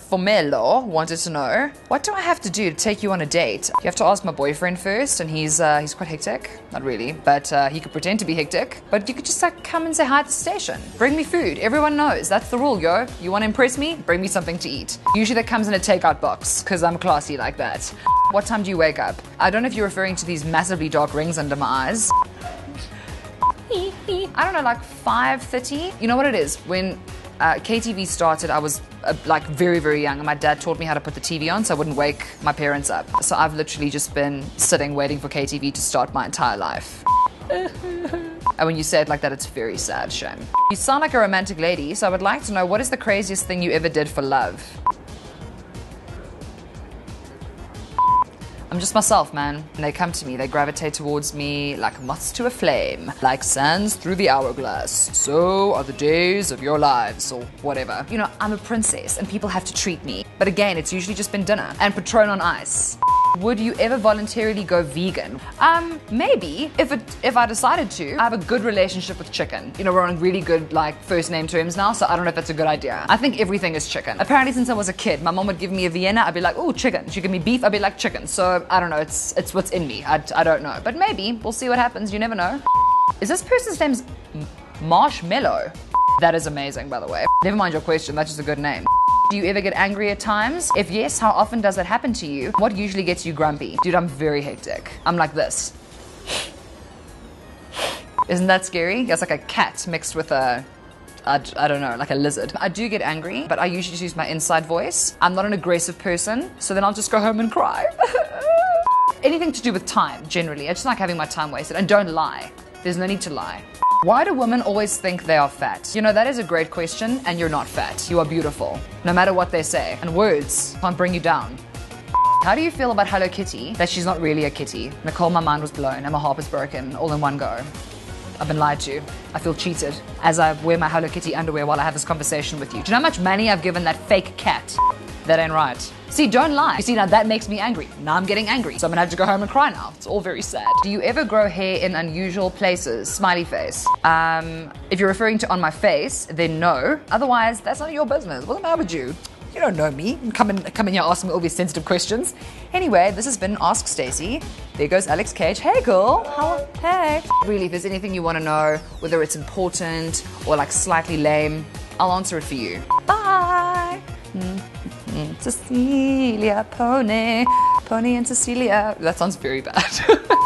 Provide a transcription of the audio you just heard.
Formelo wanted to know, what do I have to do to take you on a date? You have to ask my boyfriend first, and he's uh, he's quite hectic. Not really, but uh, he could pretend to be hectic. But you could just like come and say hi at the station. Bring me food. Everyone knows that's the rule, yo. You want to impress me? Bring me something to eat. Usually that comes in a takeout box, because I'm classy like that. What time do you wake up? I don't know if you're referring to these massively dark rings under my eyes. I don't know, like 5.30? You know what it is? When uh, KTV started, I was uh, like very, very young, and my dad taught me how to put the TV on so I wouldn't wake my parents up. So I've literally just been sitting waiting for KTV to start my entire life. and when you say it like that, it's very sad, shame. You sound like a romantic lady, so I would like to know what is the craziest thing you ever did for love? I'm just myself, man. And they come to me, they gravitate towards me like moths to a flame, like sands through the hourglass. So are the days of your lives, or whatever. You know, I'm a princess and people have to treat me. But again, it's usually just been dinner and Patron on ice. Would you ever voluntarily go vegan? Um, maybe if it if I decided to. I have a good relationship with chicken. You know, we're on really good like first name terms now, so I don't know if that's a good idea. I think everything is chicken. Apparently, since I was a kid, my mom would give me a Vienna. I'd be like, oh, chicken. She'd give me beef. I'd be like, chicken. So I don't know. It's it's what's in me. I, I don't know, but maybe we'll see what happens. You never know. Is this person's name's Marshmallow? That is amazing, by the way. Never mind your question. That's just a good name. Do you ever get angry at times? If yes, how often does that happen to you? What usually gets you grumpy? Dude, I'm very hectic. I'm like this. Isn't that scary? It's like a cat mixed with a I, I, don't know, like a lizard. I do get angry, but I usually just use my inside voice. I'm not an aggressive person, so then I'll just go home and cry. Anything to do with time, generally. I just like having my time wasted. And don't lie. There's no need to lie. Why do women always think they are fat? You know, that is a great question, and you're not fat. You are beautiful, no matter what they say. And words can't bring you down. How do you feel about Hello Kitty? That she's not really a kitty. Nicole, my mind was blown, and my heart was broken, all in one go. I've been lied to. I feel cheated as I wear my Hello Kitty underwear while I have this conversation with you. Do you know how much money I've given that fake cat? That ain't right. See, don't lie. You see, now that makes me angry. Now I'm getting angry. So I'm gonna have to go home and cry now. It's all very sad. Do you ever grow hair in unusual places? Smiley face. Um, if you're referring to on my face, then no. Otherwise, that's none of your business. What's the matter with you? You don't know me. Come in, come in here asking me all these sensitive questions. Anyway, this has been Ask Stacey. There goes Alex Cage. Hey, girl. How? Hey. Really, if there's anything you want to know, whether it's important or like slightly lame, I'll answer it for you. Bye. Cecilia Pony, Pony and Cecilia. That sounds very bad.